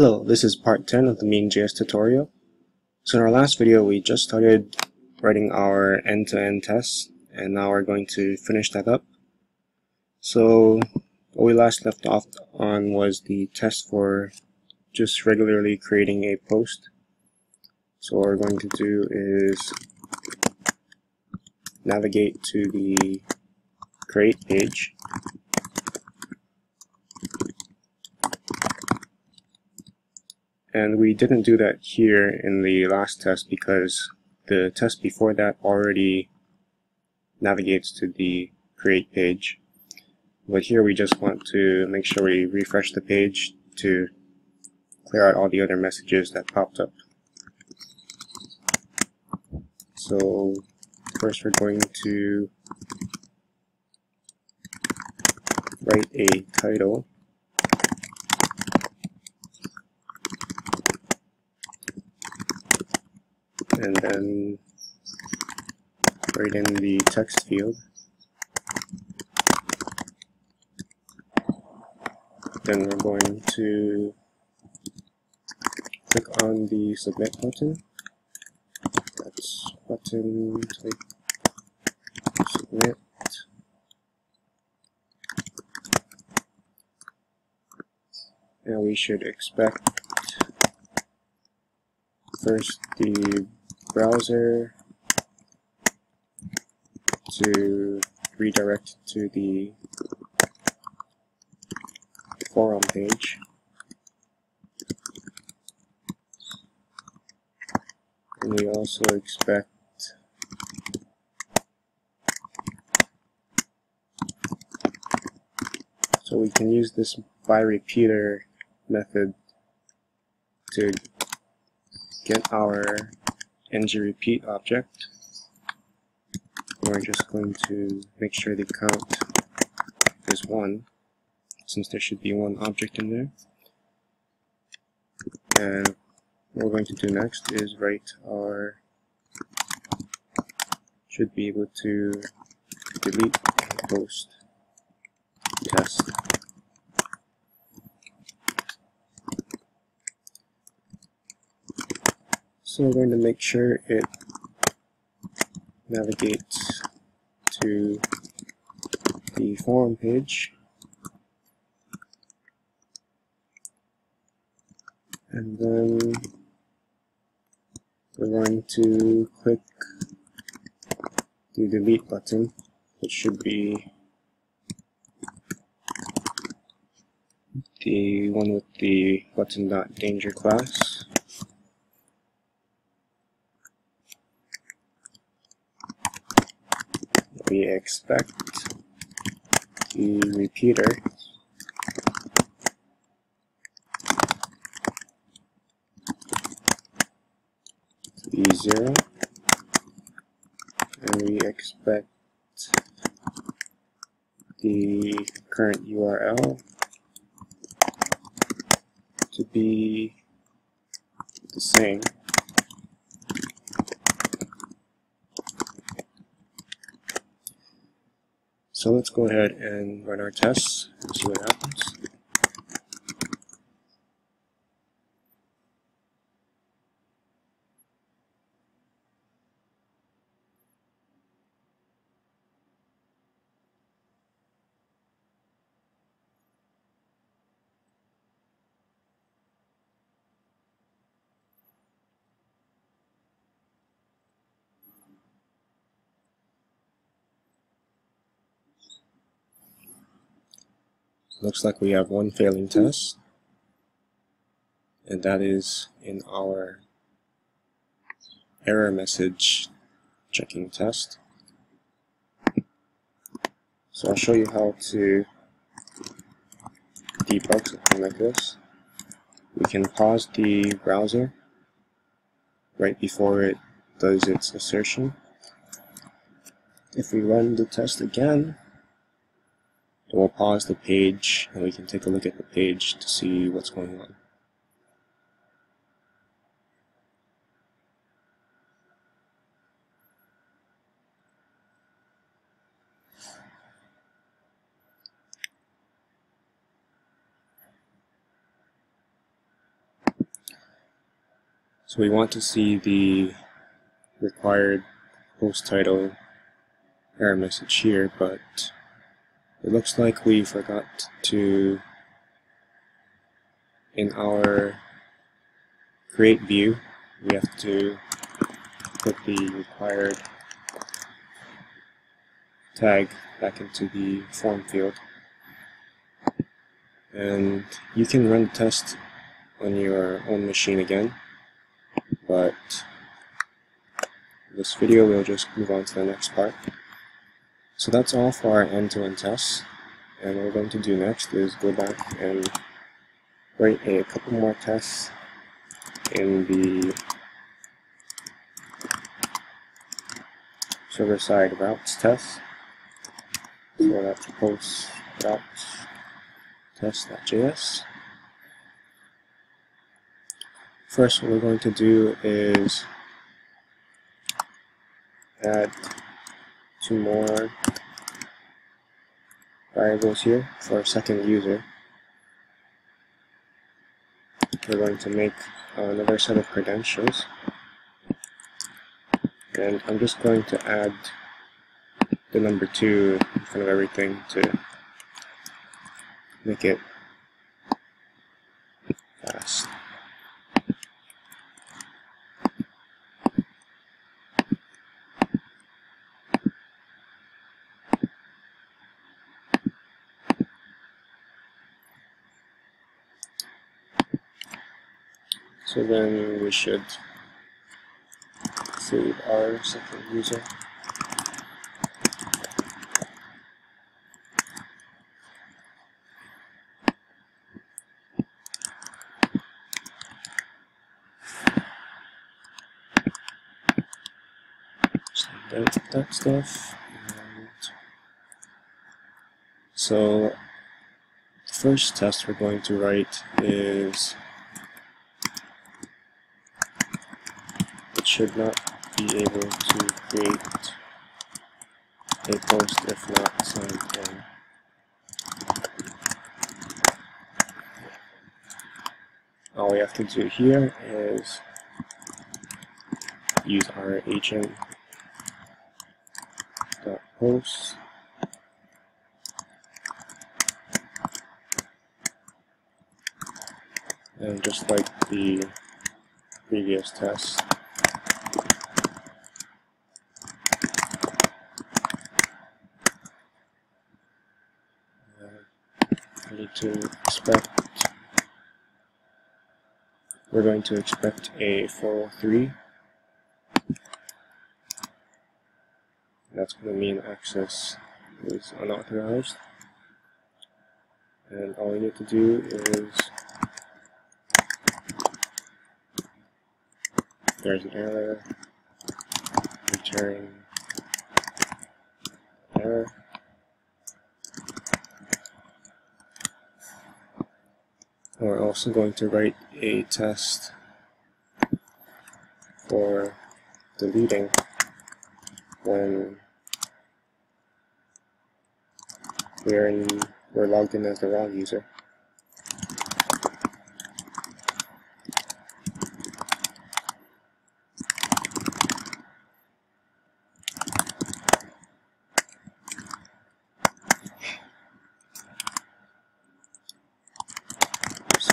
Hello, this is part 10 of the Mean.js tutorial. So in our last video we just started writing our end-to-end -end tests and now we're going to finish that up. So what we last left off on was the test for just regularly creating a post. So what we're going to do is navigate to the create page And we didn't do that here in the last test because the test before that already navigates to the create page. But here we just want to make sure we refresh the page to clear out all the other messages that popped up. So first we're going to write a title and then write in the text field. Then we're going to click on the submit button. That's button type submit. And we should expect first the browser to redirect to the forum page. And we also expect so we can use this by repeater method to get our ng repeat object. We're just going to make sure the count is 1, since there should be one object in there. And what we're going to do next is write our, should be able to delete post test. So we're going to make sure it navigates to the forum page. And then we're going to click the delete button, which should be the one with the button.danger class. We expect the repeater. To be 0 and we expect the current URL to be the same So let's go ahead and run our tests and see what happens. Looks like we have one failing test, and that is in our error message checking test. So I'll show you how to debug something like this. We can pause the browser right before it does its assertion. If we run the test again, then we'll pause the page and we can take a look at the page to see what's going on. So we want to see the required post title error message here, but it looks like we forgot to, in our create view, we have to put the required tag back into the form field. And you can run the test on your own machine again but this video we'll just move on to the next part. So that's all for our end-to-end -end tests and what we're going to do next is go back and write a couple more tests in the server-side routes test. So that's post routes test.js. First, what we're going to do is add two more variables here for a second user. We're going to make another set of credentials. And I'm just going to add the number 2 in front of everything to make it So then we should save our second user. that, that stuff. And so the first test we're going to write is should not be able to create a post if not signed in. All we have to do here is use our agent dot post and just like the previous test need to expect we're going to expect a 403 that's going to mean access is unauthorized. And all we need to do is there's an error. Return error We're also going to write a test for deleting when we're in we're logged in as the wrong user.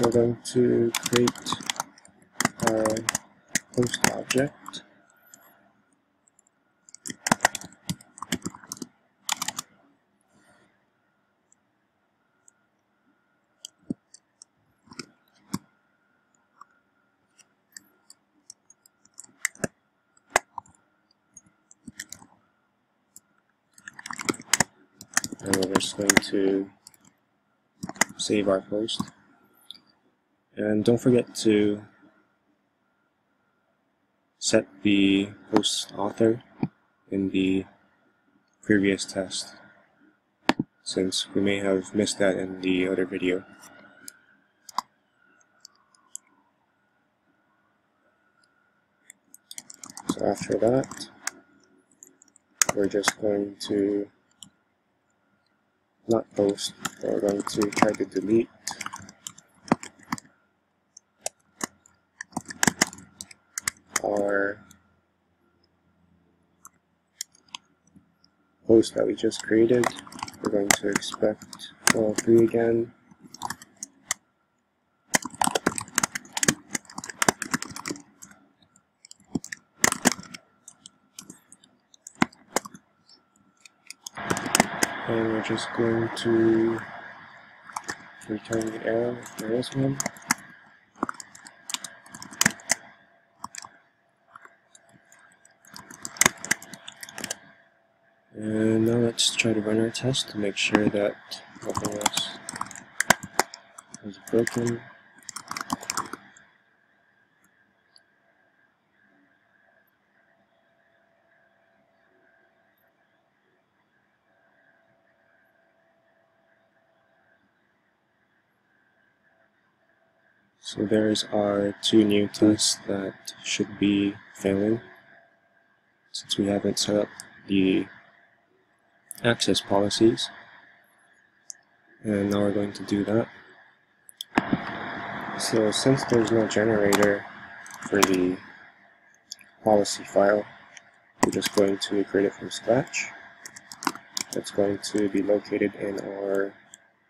We're going to create our post object. And we're just going to save our post. And don't forget to set the post author in the previous test since we may have missed that in the other video. So after that, we're just going to not post, we're going to try to delete our host that we just created. We're going to expect all three again. And we're just going to return the error there is one. Let's try to run our test to make sure that nothing else is broken. So there's our two new tests that should be failing since we haven't set up the access policies. And now we're going to do that. So since there's no generator for the policy file, we're just going to create it from scratch. It's going to be located in our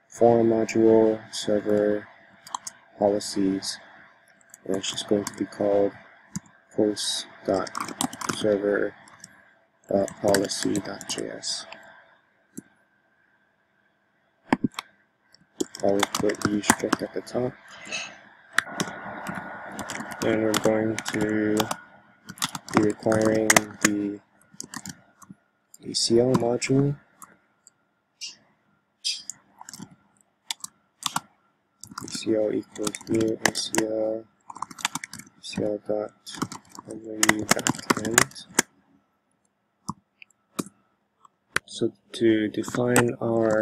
forum module, server, policies, and it's just going to be called post.server.policy.js. I'll put use strict at the top. And we're going to be requiring the ACL module ACL equals new ACL ACL dot memory. So to define our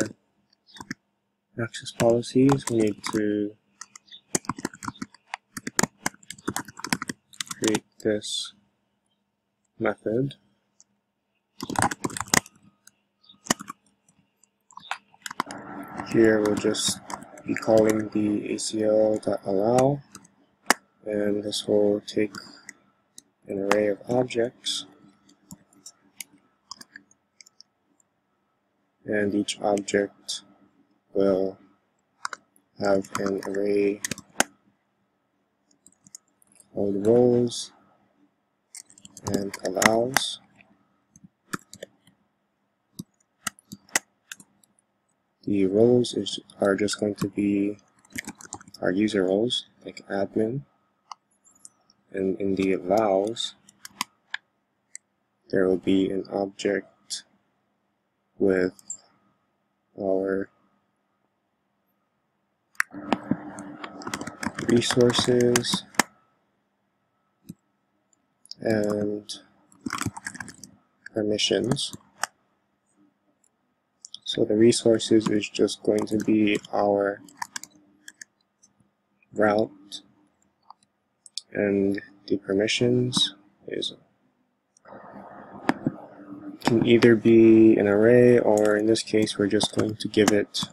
access policies, we need to create this method. Here we'll just be calling the ACL.allow and this will take an array of objects and each object will have an array of roles and allows. The roles is, are just going to be our user roles, like admin. And in the allows, there will be an object with our resources and permissions. So the resources is just going to be our route and the permissions is can either be an array or in this case we're just going to give it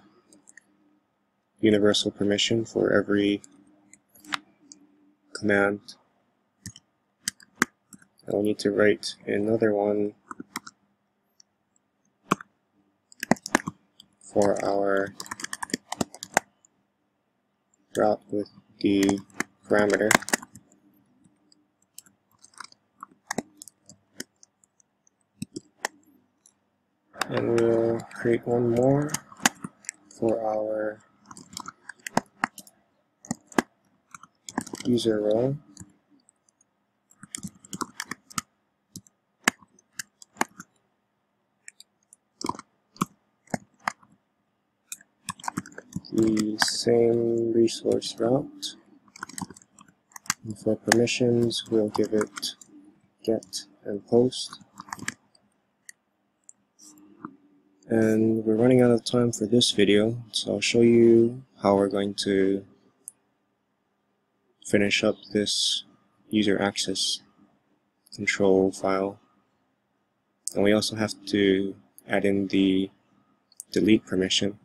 universal permission for every command. I'll need to write another one for our route with the parameter. And we'll create one more for our role. the same resource route. And for permissions, we'll give it get and post. And we're running out of time for this video, so I'll show you how we're going to finish up this user access control file. And we also have to add in the delete permission